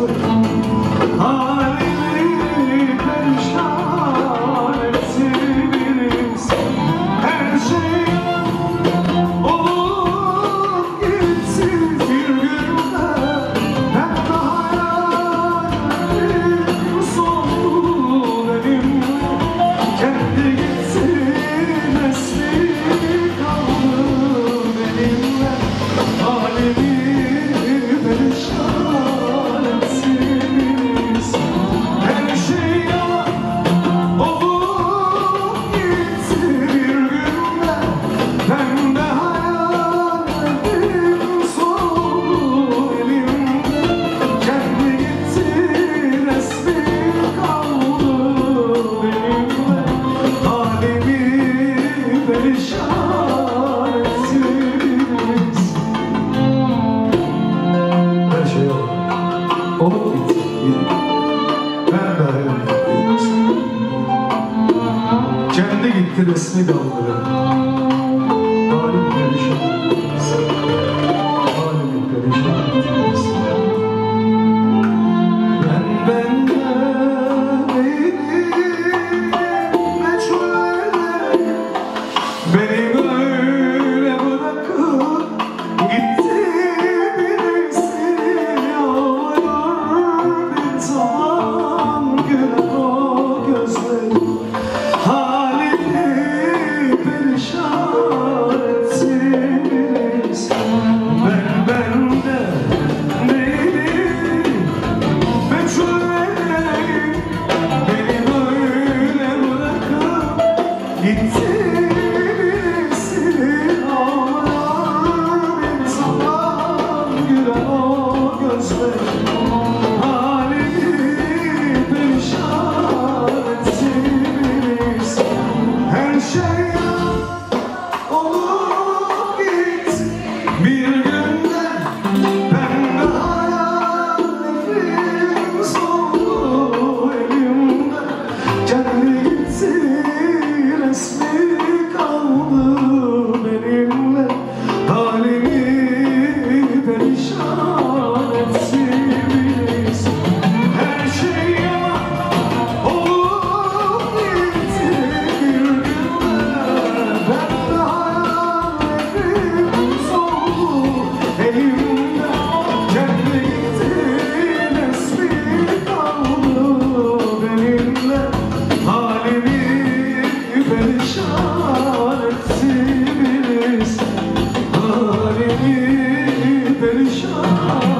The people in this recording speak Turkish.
Thank you. olup bitsin. Ben dahi onu Kendi gitti resmi kaldırır. Halim perişan Halim perişan Ben benden Beni Gözlerim oh.